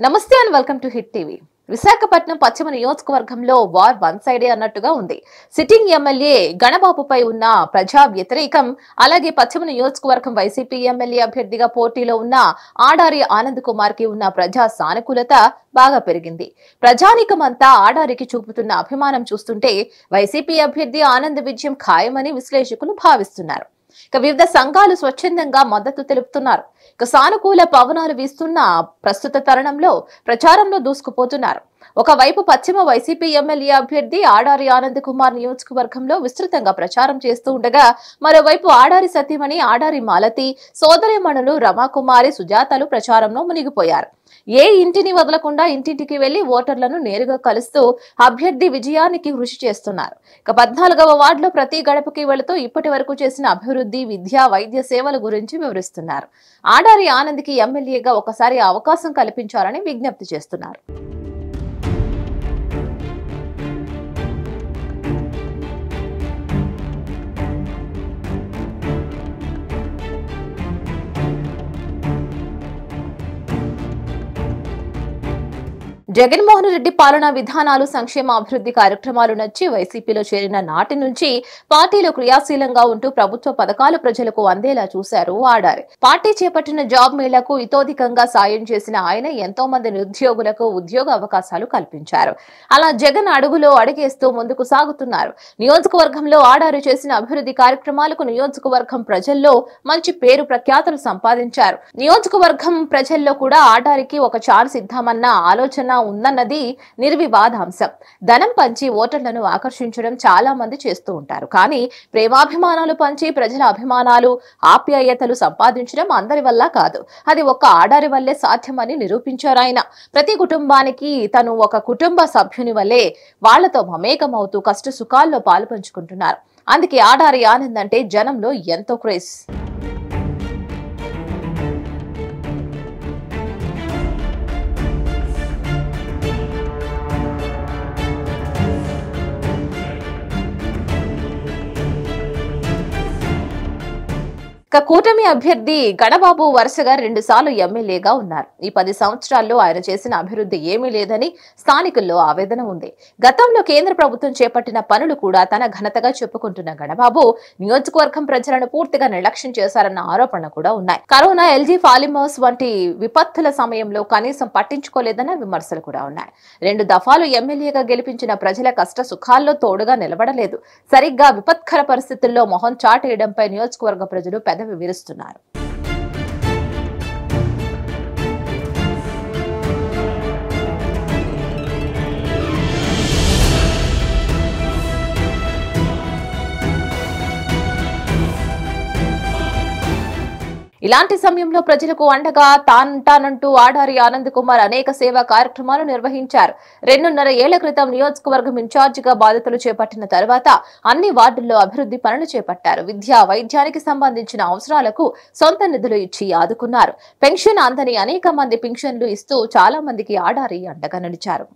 నమస్తే and welcome to Hit TV. Visakhapatnam పశ్చిమ నియోజకవర్గంలో వార్ వన్ సైడే అన్నట్టుగా ఉంది. సిట్టింగ్ ఎమ్మెల్యే గణబాబుపై ఉన్న ప్రజా వ్యతిరేకం అలాగే పశ్చిమ నియోజకవర్గం వైసీపీ ఎమ్మెల్యే అభ్యర్థిగా పోటీలో ఉన్న ఆడారి ఆనంద్ కుమార్కి ఉన్న ప్రజా సానుకూలత బాగా పెరిగింది. ప్రజానికమంతా ఆడారికి చూపుతున్న అభిమానం చూస్తుంటే వైసీపీ అభ్యర్థి ఆనంద్ విజయం ఖాయమని విశ్లేషకులు భావిస్తున్నారు. ఇక వివిధ సంఘాలు స్వచ్ఛందంగా మద్దతు తెలుపుతున్నారు. ఇక సానుకూల పవనాలు వీస్తున్న ప్రస్తుత తరుణంలో ప్రచారంలో దూసుకుపోతున్నారు. ఒకవైపు పశ్చిమ వైసీపీ ఎమ్మెల్యే అభ్యర్థి ఆడారి ఆనంద్ కుమార్ నియోజకవర్గంలో విస్తృతంగా ప్రచారం చేస్తూ ఉండగా మరోవైపు ఆడారి సతీమణి ఆడారి మాలతి సోదరిమణులు రమాకుమారి సుజాతలు ప్రచారంలో మునిగిపోయారు. ఏ ఇంటిని వదలకుండా ఇంటింటికి వెళ్ళి ఓటర్లను నేరుగా కలుస్తూ అభ్యర్థి విజయానికి కృషి చేస్తున్నారు. ఇక పద్నాలుగవ వార్డులో ప్రతి గడపకి వెళుతూ ఇప్పటి వరకు చేసిన అభివృద్ధి విద్య వైద్య సేవల గురించి వివరిస్తున్నారు. ఆడారి ఆనంద్కి ఎమ్మెల్యేగా ఒకసారి అవకాశం కల్పించాలని విజ్ఞప్తి చేస్తున్నారు. జగన్మోహన్ రెడ్డి పాలనా విధానాలు సంక్షేమ అభివృద్ధి కార్యక్రమాలు నచ్చి వైసీపీలో చేరిన నాటి నుంచి పార్టీలో క్రియాశీలంగా ఉంటూ ప్రభుత్వ పథకాలు ప్రజలకు అందేలా చూశారు ఆడారి పార్టీ చేపట్టిన జాబ్ మేళకు ఇతోధికంగా సాయం చేసిన ఆయన ఎంతో మంది నిరుద్యోగులకు ఉద్యోగ అవకాశాలు కల్పించారు. అలా జగన్ అడుగులో అడిగేస్తూ ముందుకు సాగుతున్నారు. నియోజకవర్గంలో ఆడారు చేసిన అభివృద్ధి కార్యక్రమాలకు నియోజకవర్గం ప్రజల్లో మంచి పేరు ప్రఖ్యాతులు సంపాదించారు. నియోజకవర్గం ప్రజల్లో కూడా ఆడారికి ఒక ఛాన్స్ ఇద్దామన్న ఆలోచన ఉందన్నది నిర్వివాదాంశం. ధనం పంచి ఓటర్లను ఆకర్షించడం చాలా మంది చేస్తూ ఉంటారు. కానీ ప్రేమాభిమానాలు పంచి ప్రజల అభిమానాలు ఆప్యాయతలు సంపాదించడం అందరి వల్ల కాదు. అది ఒక్క ఆడారి వల్లే సాధ్యమని నిరూపించారు ఆయన. ప్రతి కుటుంబానికి తను ఒక కుటుంబ సభ్యుని వల్లే వాళ్ళతో మమేకమవుతూ కష్ట సుఖాల్లో పాలు పంచుకుంటున్నారు. అందుకే ఆడారి ఆనంద్ అంటే జనంలో ఎంతో క్రేజ్. ఇక కూటమి అభ్యర్థి గణబాబు వరుసగా రెండు సార్లు ఎమ్మెల్యేగా ఉన్నారు. ఈ పది సంవత్సరాల్లో ఆయన చేసిన అభివృద్ధి ఏమీ లేదని స్థానికుల్లో ఆవేదన ఉంది. గతంలో కేంద్ర ప్రభుత్వం చేపట్టిన పనులు కూడా తన ఘనతగా చెప్పుకుంటున్న గణబాబు నియోజకవర్గం ప్రజలను పూర్తిగా నిర్లక్ష్యం చేశారన్న ఆరోపణలు కూడా ఉన్నాయి. కరోనా ఎల్జీ ఫాలిమర్స్ వంటి విపత్తుల సమయంలో కనీసం పట్టించుకోలేదన్న విమర్శలు కూడా ఉన్నాయి. రెండు దఫాలు ఎమ్మెల్యేగా గెలిపించిన ప్రజల కష్ట సుఖాల్లో తోడుగా నిలబడలేదు. సరిగ్గా విపత్కర పరిస్థితుల్లో మొహం చాటేయడంపై నియోజకవర్గ ప్రజలు పెదవి విరుస్తున్నారు ఇలాంటి సమయంలో ప్రజలకు అండగా తానంటానంటూ ఆడారి ఆనంద్ కుమార్ అనేక సేవా కార్యక్రమాలు నిర్వహించారు. రెండున్నర ఏళ్ళ క్రితం నియోజకవర్గం ఇన్ఛార్జిగా బాధ్యతలు చేపట్టిన తర్వాత అన్ని వార్డుల్లో అభివృద్ధి పనులు చేపట్టారు. విద్య వైద్యానికి సంబంధించిన అవసరాలకు సొంత నిధులు ఇచ్చి ఆదుకున్నారు. పెన్షన్ అందని అనేక మంది పెన్షన్లు ఇస్తూ చాలా మందికి ఆడారి అండగా నిలిచారు.